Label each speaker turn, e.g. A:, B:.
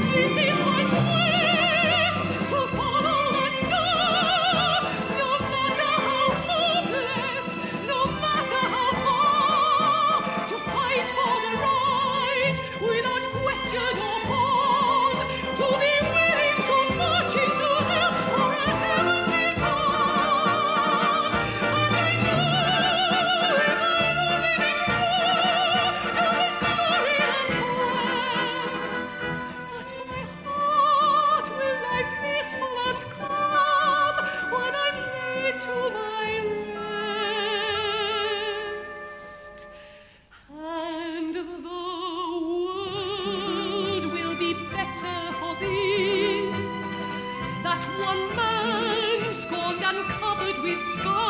A: Yeah. with scorn.